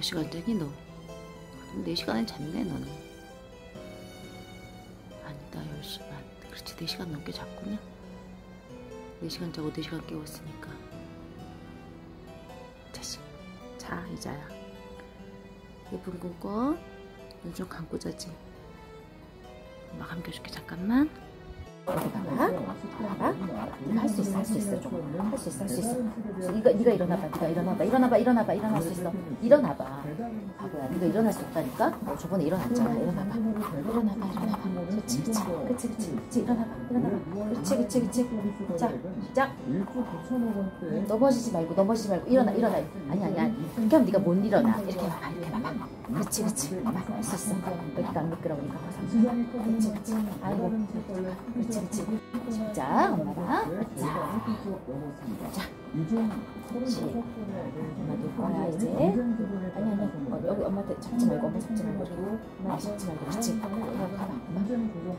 몇 시간 자니 너? 그럼 4시간은 잤네 너는. 아니다 10시 반 그렇지. 4시간 넘게 잤구나. 4시간 자고 4시간 깨웠으니까. 자식 자 이자야. 예쁜 꿈꿔. 눈 좀 감고 자지. 엄마 감겨줄게 잠깐만 할 수 있어 할 수 있어 할수 있어 할 수 있어. 네가 네가 일어나봐 네가 일어나봐 일어나봐 일어나봐 일어날 수 있어. 일어나봐. 바보야 네가 일어날 수 없다니까? 어, 저번에 일어났잖아. 일어나봐. 일어나봐 일어나봐. 그렇지 그렇지 그렇지 그렇지 일어나봐 일어나봐. 그렇지 그렇지 그렇지 자. 시작 넘어지지 말고 넘어지지 말고. 일어나 일어나. 아니 아니 아니. 이렇게 하면 네가 못 일어나. 이렇게 봐봐 이렇게 봐봐. 그렇지 그렇지 봐봐. 할 수 있어. 여기가 안 미끄러우니까 그렇지 그렇지 그렇지 그렇지. 시작 엄마가 그렇지. 자 그렇지 엄마 놀 거야 이제. 아니 아니 어, 여기 엄마한테 잡지 말고 엄마 잡지 말고. 엄마 잡지 말고 그렇지 가봐 엄마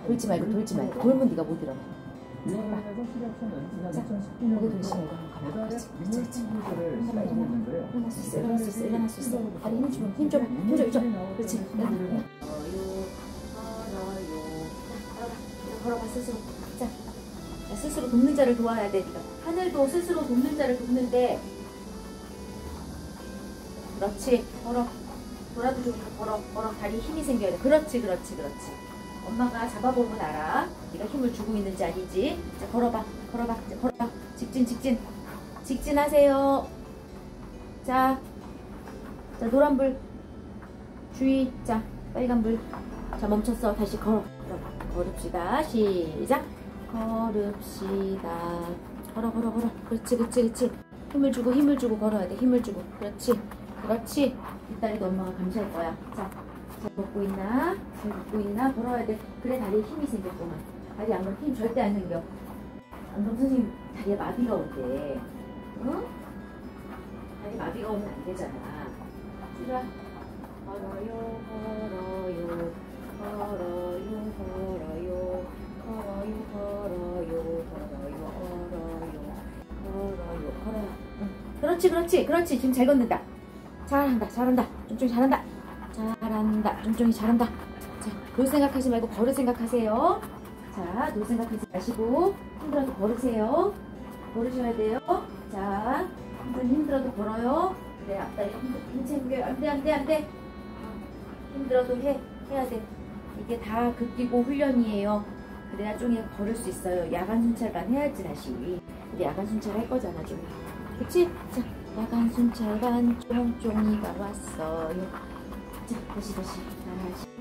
돌지 말고 돌지 말고. 돌면 네가 못 일어나 자 고개 말고 한번 가봐. 그렇지 그렇지 일어날 수 있어 일어날 수 있어 일어날 수 있어. 다리 힘 주면 힘줘힘줘 힘줘 그렇지. 일어나 걸어봐 스스로 자, 자 스스로 돕는 자를 도와야 돼 네가. 하늘도 스스로 돕는 자를 돕는데. 그렇지 걸어. 돌아도 좀 걸어 걸어. 다리 힘이 생겨야 돼. 그렇지 그렇지 그렇지. 엄마가 잡아보면 알아 네가 힘을 주고 있는지 아니지. 자 걸어봐 걸어봐. 자, 걸어봐. 직진 직진. 직진하세요. 자, 자 노란불. 주의. 자 빨간불. 자 멈췄어. 다시 걸어 걸어봐 걸읍시다. 시작. 걸읍시다. 걸어 걸어 걸어. 그렇지 그렇지 그렇지. 힘을 주고 힘을 주고 걸어야 돼. 힘을 주고. 그렇지 그렇지. 뒷다리도 엄마가 감시할 거야. 자 잘 걷고 있나? 잘 걷고 있나? 걸어야 돼. 그래 다리에 힘이 생겼구만. 다리 안 그럼 힘 절대 안 생겨. 안 그럼 선생님 다리에 마비가 온대. 응? 다리 마비가 오면 안 되잖아. 걸어요 걸어요 걸어요 그렇지 그렇지 그렇지. 지금 잘 걷는다. 잘한다 잘한다. 쫑쫑이 잘한다. 잘한다 쫑쫑이 잘한다. 자놀 생각하지 말고 걸을 생각하세요. 자놀 생각하지 마시고 힘들어도 걸으세요. 걸으셔야 돼요. 자좀 힘들어도 걸어요. 그래 앞다리 힘 챙겨 안돼 안돼 안돼. 힘들어도 해 해야 돼. 이게 다 극기고 훈련이에요. 그래야 쫑이가 걸을 수 있어요. 야간 순찰반 해야지 다시. 우리 야간 순찰 할 거잖아 쫑이 그치? 자 야간 순찰반 쫑쫑이가 왔어요. 자 다시 다시. 다시.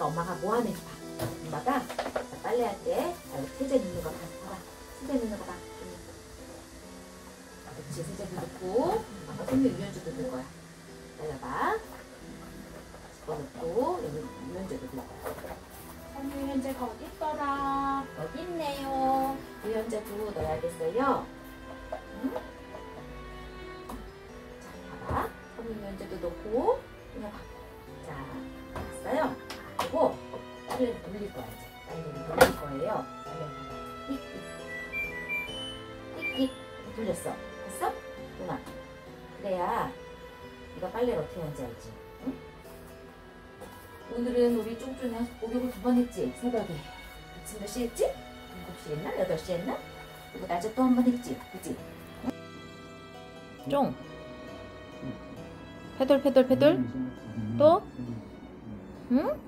엄마가 뭐 하는지 봐. 엄마가 빨래할 때 세제 넣는 거 봐, 세제 넣는 거 봐. 그렇지 세제도 넣고 아까 손님 유연제도 넣을 거야. 잘라봐 있네요 유연제도 넣어야겠어요 응? 자 봐봐 손님 유연제도 넣고 그냥 봐. 자 됐어요 그리고 빨래를 돌릴 거야 이제 빨래를 돌릴 거예요 띡띡 띡띡 돌렸어 됐어? 누나 그래야 네가 빨래를 어떻게 하는지 알지 응? 오늘은 우리 쫑쫑이 목욕을 두 번 했지 새벽에 아침 몇시 했지? 7시 했나? 8시 했나? 그리고 낮에 또 한 번 했지 그치? 쫑 페돌 페돌 페돌 또? 응?